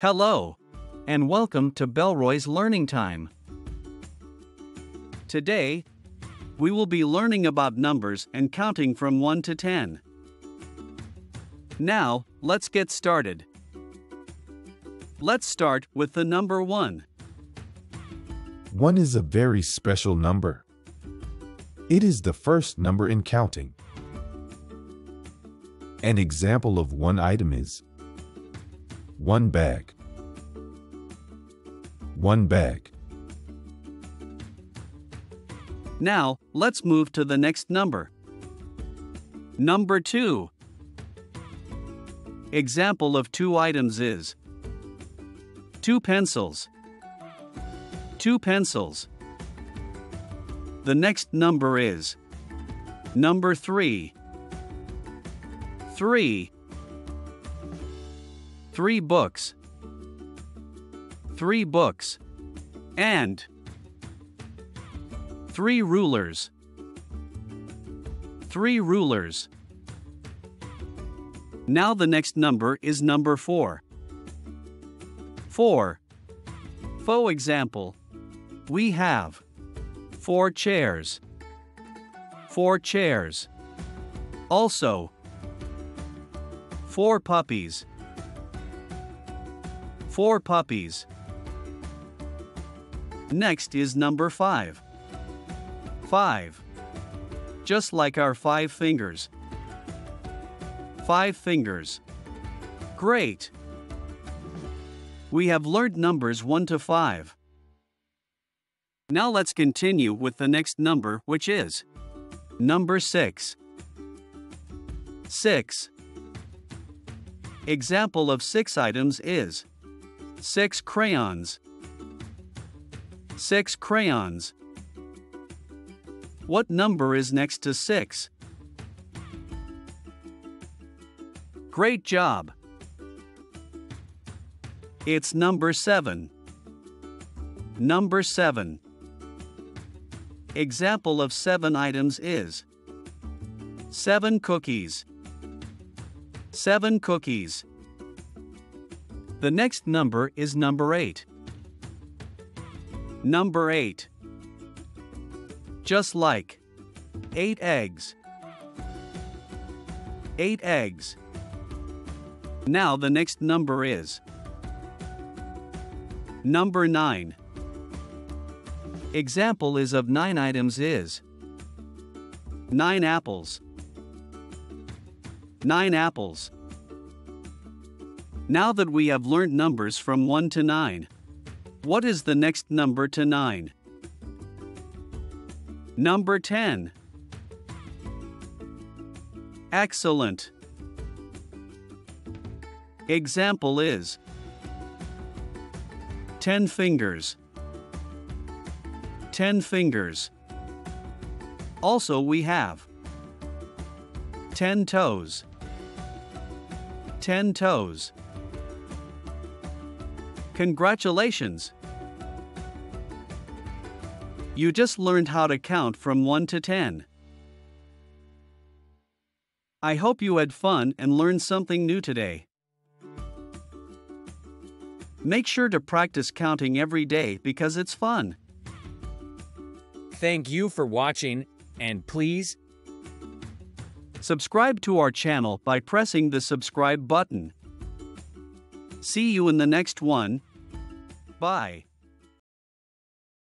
Hello, and welcome to Belroy's Learning Time. Today, we will be learning about numbers and counting from 1 to 10. Now, let's get started. Let's start with the number 1. 1 is a very special number. It is the first number in counting. An example of one item is one bag. One bag. Now, let's move to the next number. Number 2. Example of two items is two pencils. Two pencils. The next number is number 3. 3. Three books. Three books. And three rulers. Three rulers. Now the next number is number 4. 4. For example, we have four chairs. Four chairs. Also, four puppies. Four puppies. Next is number 5. 5. Just like our five fingers. Five fingers. Great. We have learned numbers 1 to 5. Now let's continue with the next number, which is number 6. 6. Example of 6 items is 6 crayons. 6 crayons. What number is next to 6? Great job! It's number 7. Number 7. Example of 7 items is 7 cookies. 7 cookies. The next number is number 8. Number 8. Just like 8 eggs. 8 eggs. Now the next number is Number 9. Example is of 9 items is 9 apples. 9 apples. Now that we have learned numbers from 1 to 9, what is the next number to 9? Number 10. Excellent. Example is 10 fingers. 10 fingers. Also, we have 10 toes. 10 toes. Congratulations! You just learned how to count from 1 to 10. I hope you had fun and learned something new today. Make sure to practice counting every day because it's fun. Thank you for watching, and please Subscribe to our channel by pressing the subscribe button. See you in the next one. Bye.